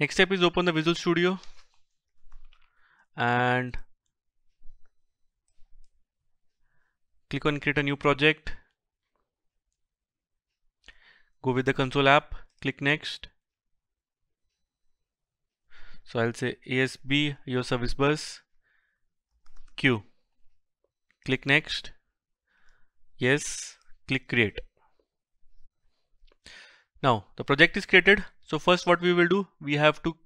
next step is open the Visual Studio. And click on create a new project. Go with the console app. Click next. So I'll say ASB Azure service bus. Queue click next. Yes. Click create now the project is created. So first what we will do we have to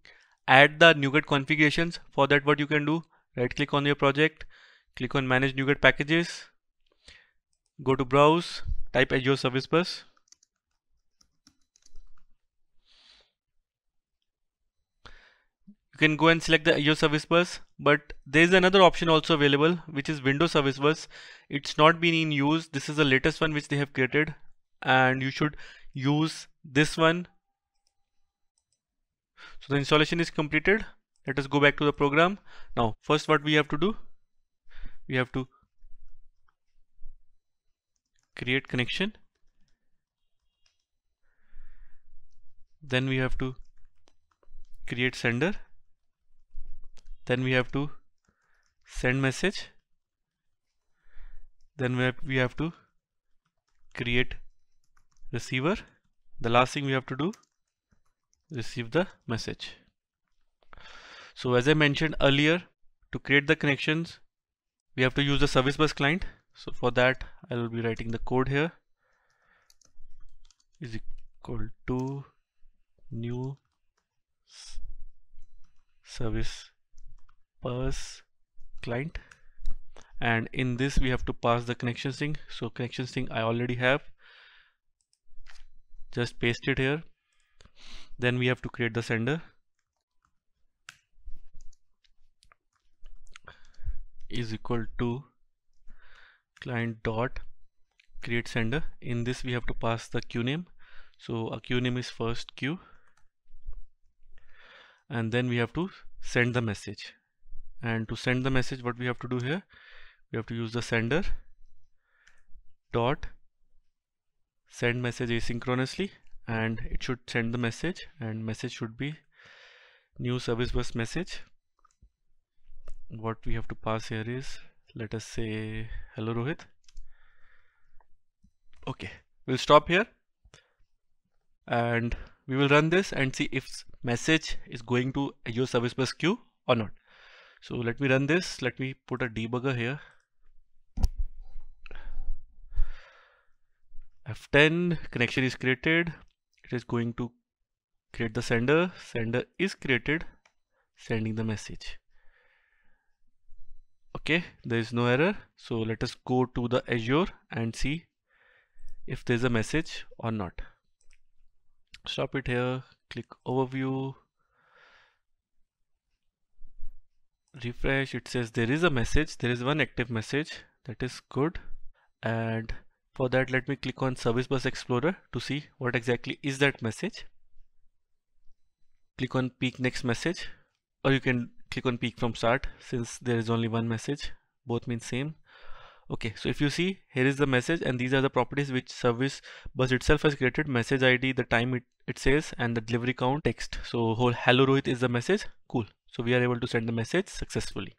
add the NuGet configurations. For that what you can do right click on your project click on manage NuGet packages go to browse type Azure Service Bus. You can go and select the Azure Service Bus but there is another option also available which is Windows Service Bus. It's not been in use. This is the latest one which they have created and you should use this one. So the installation is completed. Let us go back to the program. Now first what we have to do? We have to create connection. Then we have to create sender. Then we have to send message. Then we have, we have to create receiver the last thing we have to do receive the message. So as I mentioned earlier to create the connections we have to use the service bus client. So for that I will be writing the code here. Is equal to new service bus client. And in this we have to pass the connection string. So connection string I already have just paste it here. Then we have to create the sender. Is equal to client dot create sender. In this we have to pass the queue name. So a queue name is first queue. And then we have to send the message. And to send the message what we have to do here? We have to use the sender dot send message asynchronously and it should send the message and message should be new service bus message. What we have to pass here is let us say hello Rohit. Okay we'll stop here and we will run this and see if message is going to your service bus queue or not. So let me run this. Let me put a debugger here F10 connection is created. It is going to create the sender. Sender is created. Sending the message. Okay there is no error. So let us go to the Azure and see if there is a message or not. Stop it here. Click overview. Refresh. It says there is a message. There is one active message. That is good. And for that, let me click on Service Bus Explorer to see what exactly is that message. Click on Peek Next Message or you can click on Peek from Start since there is only one message. Both mean same. Okay, so if you see, here is the message and these are the properties which Service Bus itself has created. Message ID, the time it, it says and the delivery count text. So whole hello Rohit is the message. Cool. So we are able to send the message successfully.